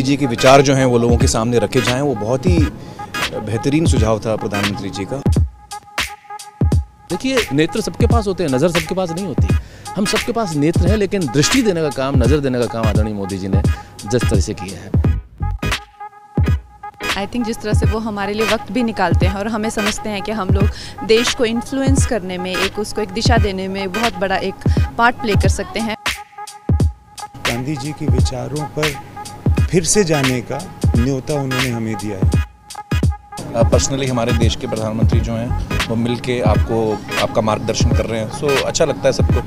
गांधी जी के विचार जो हैं वो लोगों के सामने रखे जाएँ वो बहुत ही बेहतरीन सुझाव था प्रधानमंत्री जी का। देखिए नेत्र सबके पास होते हैं नज़र सबके पास नहीं होती। हम सबके पास नेत्र है लेकिन दृष्टि देने का काम नज़र देने का काम आदरणीय मोदी जी ने जिस तरह से किया है। आई थिंक जिस तरह से वो हमारे लिए वक्त भी निकालते हैं और हमें समझते हैं कि हम लोग देश को इन्फ्लुएंस करने में एक उसको एक दिशा देने में बहुत बड़ा एक पार्ट प्ले कर सकते हैं। गांधी जी के विचारों पर फिर से जाने का न्योता उन्होंने हमें दिया है। पर्सनली हमारे देश के प्रधानमंत्री जो हैं वो मिल के आपको आपका मार्गदर्शन कर रहे हैं। सो अच्छा लगता है सबको।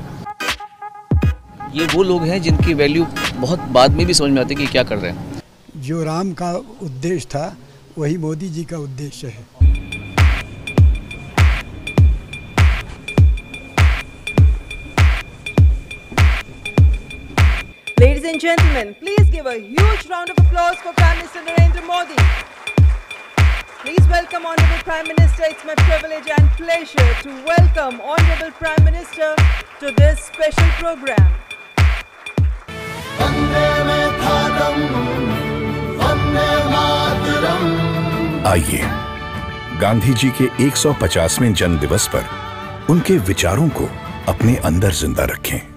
ये वो लोग हैं जिनकी वैल्यू बहुत बाद में भी समझ में आती है कि क्या कर रहे हैं। जो राम का उद्देश्य था वही मोदी जी का उद्देश्य है। Ladies and gentlemen, please give a huge round of applause for Prime Minister Narendra Modi. Please welcome Honorable Prime Minister. It's my privilege and pleasure to welcome Honorable Prime Minister to this special program. आइए गांधी जी के 150वें जन्म दिवस पर उनके विचारों को अपने अंदर ज़िंदा रखें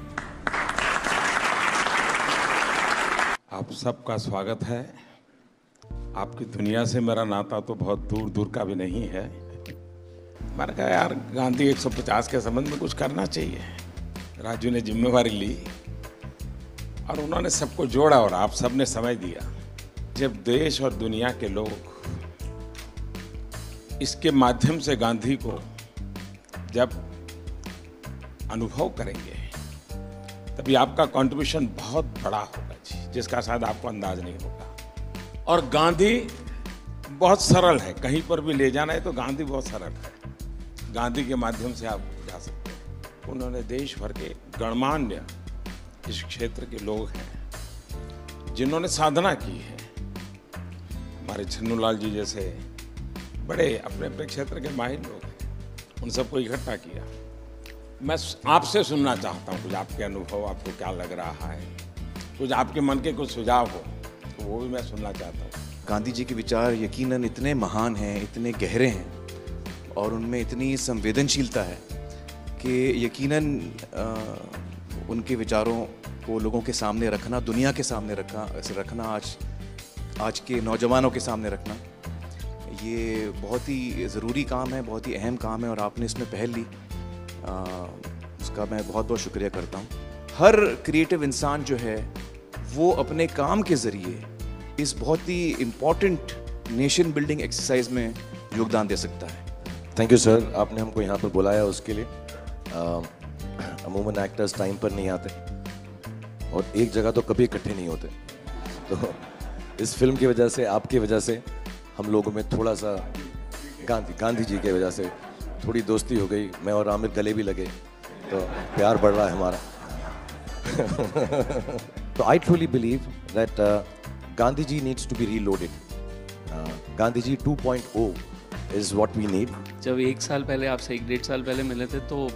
सबका स्वागत है। आपकी दुनिया से मेरा नाता तो बहुत दूर दूर का भी नहीं है। मैंने कहा, यार, गांधी 150 के संबंध में कुछ करना चाहिए। राजू ने जिम्मेवारी ली और उन्होंने सबको जोड़ा और आप सबने समय दिया। जब देश और दुनिया के लोग इसके माध्यम से गांधी को जब अनुभव करेंगे, तभी आपका कंट्रीब्यूशन बहुत बड़ा होगा जी। जिसका शायद आपको अंदाज नहीं होगा। और गांधी बहुत सरल है, कहीं पर भी ले जाना है तो गांधी बहुत सरल है। गांधी के माध्यम से आप जा सकते हैं। उन्होंने देश भर के गणमान्य इस क्षेत्र के लोग हैं, जिन्होंने साधना की है। हमारे छन्नूलाल जी जैसे बड़े अपने अपने क्षेत्र के माहिर लोग हैं, उन सबको इकट्ठा किया। मैं आपसे सुनना चाहता हूँ कुछ आपके अनुभव, आपको क्या लग रहा है? कुछ आपके मन के कुछ सुझाव हो तो वो भी मैं सुनना चाहता हूँ। गांधी जी के विचार यकीनन इतने महान हैं इतने गहरे हैं और उनमें इतनी संवेदनशीलता है कि यकीनन उनके विचारों को लोगों के सामने रखना दुनिया के सामने रखना रखना आज आज के नौजवानों के सामने रखना ये बहुत ही ज़रूरी काम है बहुत ही अहम काम है और आपने इसमें पहल ली। आ, उसका मैं बहुत बहुत शुक्रिया करता हूँ। हर क्रिएटिव इंसान जो है वो अपने काम के ज़रिए इस बहुत ही इंपॉर्टेंट नेशन बिल्डिंग एक्सरसाइज में योगदान दे सकता है। थैंक यू सर आपने हमको यहाँ पर बुलाया उसके लिए। अमूमन एक्टर्स टाइम पर नहीं आते। और एक जगह तो कभी इकट्ठे नहीं होते। तो इस फ़िल्म की वजह से, आपकी वजह से हम लोगों में थोड़ा सा गांधी गांधी जी की वजह से थोड़ी दोस्ती हो गई। मैं और आमिर गले भी लगे। तो प्यार बढ़ रहा है हमारा। तो I truly believe that Gandhi ji needs to be reloaded Gandhi ji 2.0 is what we need जब एक साल पहले आपसे एक डेढ़ साल पहले मिले थे तो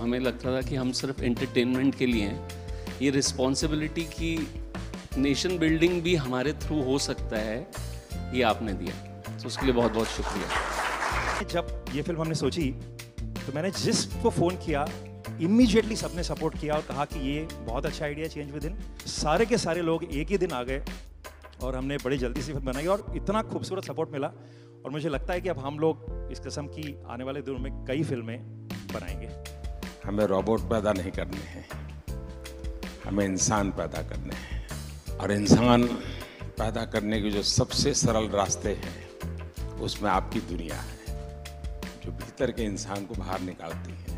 हमें लगता था कि हम सिर्फ़ एंटरटेनमेंट के लिए हैं। ये रिस्पॉन्सिबिलिटी की नेशन बिल्डिंग भी हमारे थ्रू हो सकता है ये आपने दिया। तो उसके लिए बहुत बहुत शुक्रिया। जब ये फ़िल्म हमने सोची तो मैंने जिसको फ़ोन किया इमीडिएटली सबने सपोर्ट किया और कहा कि ये बहुत अच्छा आइडिया चेंज विद इन सारे के सारे लोग एक ही दिन आ गए और हमने बड़ी जल्दी से फ़िल्म बनाई और इतना खूबसूरत सपोर्ट मिला और मुझे लगता है कि अब हम लोग इस किस्म की आने वाले दिनों में कई फ़िल्में बनाएँगे। हमें रोबोट पैदा नहीं करने हैं, हमें इंसान पैदा करने हैं और इंसान पैदा करने के जो सबसे सरल रास्ते हैं, उसमें आपकी दुनिया है, जो भीतर के इंसान को बाहर निकालती है।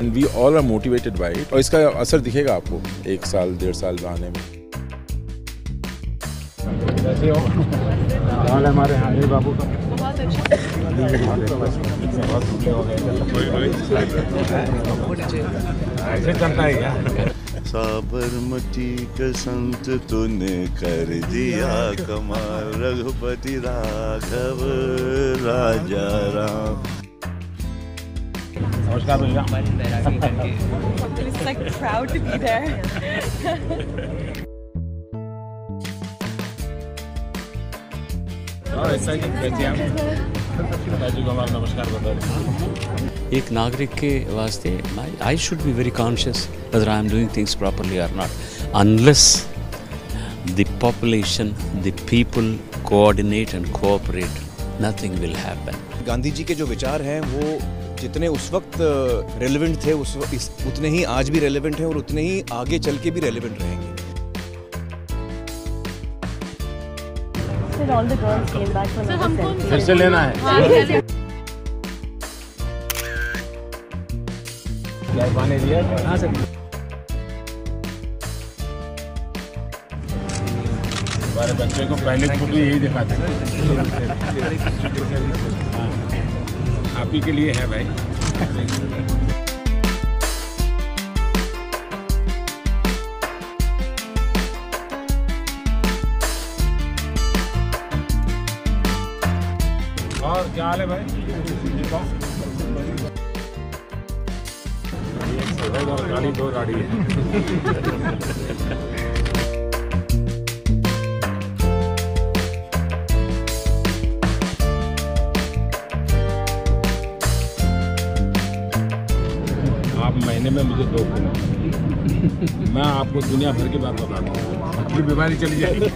And we all are motivated by it और इसका असर दिखेगा आपको एक साल डेढ़ साल में आने में। कैसे हो। हाल हमारे बाबू का। बहुत अच्छा। ऐसे चलता है क्या? साबरमती का संत तूने कर दिया कमाल रघुपति राघव राजा राम। नमस्कार भैया। एक नागरिक के वास्ते I should be very conscious whether I am doing things properly or not unless the population the people coordinate and cooperate nothing will happen Gandhi ji के जो विचार हैं वो जितने उस वक्त रेलेवेंट थे उस वक्त इस, उतने ही आज भी रेलेवेंट हैं और उतने ही आगे चल के भी रेलेवेंट रहेंगे. फिर से लेना है। हाँ, दिया हाँ सर। हमारे बच्चे को पहले फ़ोटो यही दिखाते हाँ, आप ही के लिए है भाई। और क्या हाल है भाई? काली दो गाड़ी है। में मुझे दो मैं आपको दुनिया भर की बात बता दूँ बीमारी चली जाएगी।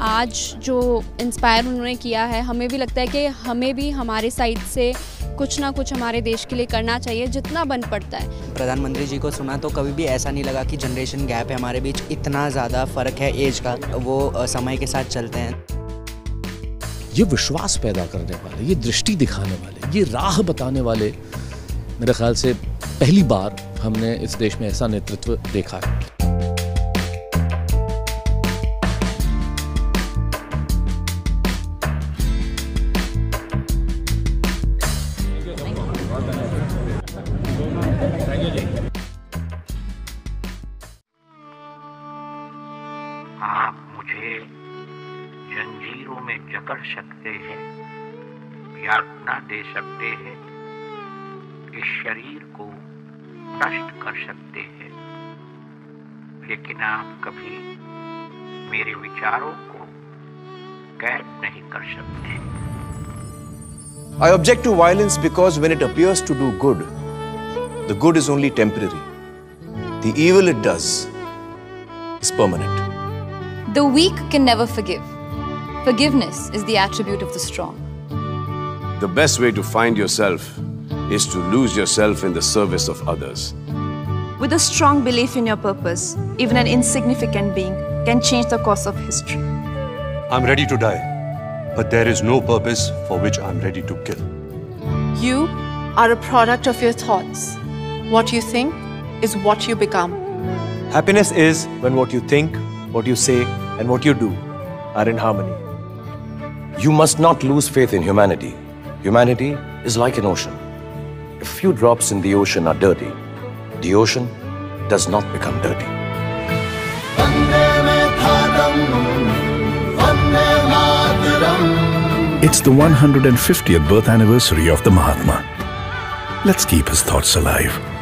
आज जो इंस्पायर उन्होंने किया है हमें भी लगता है कि हमें भी हमारे साइड से कुछ ना कुछ हमारे देश के लिए करना चाहिए जितना बन पड़ता है। प्रधानमंत्री जी को सुना तो कभी भी ऐसा नहीं लगा कि जनरेशन गैप है हमारे बीच। इतना ज़्यादा फ़र्क है एज का वो समय के साथ चलते हैं। ये विश्वास पैदा करने वाले ये दृष्टि दिखाने वाले ये राह बताने वाले मेरे ख्याल से पहली बार हमने इस देश में ऐसा नेतृत्व देखा है। आप मुझे जंजीरों में जकड़ सकते हैं, यातना दे सकते हैं। इस शरीर को नष्ट कर सकते हैं लेकिन आप कभी मेरे विचारों को कैद नहीं कर सकते I object to violence because when it appears to do good, the good is only temporary. The evil it does is permanent. The weak can never forgive. Forgiveness is the attribute of the strong. The best way to find yourself is to lose yourself in the service of others. With a strong belief in your purpose, even an insignificant being can change the course of history. I'm ready to die, but there is no purpose for which I'm ready to kill. You are a product of your thoughts. What you think is what you become. Happiness is when what you think, what you say, and what you do are in harmony. You must not lose faith in humanity. Humanity is like an ocean. If few drops in the ocean are dirty, the ocean does not become dirty. It's the 150th birth anniversary of the Mahatma. Let's keep his thoughts alive.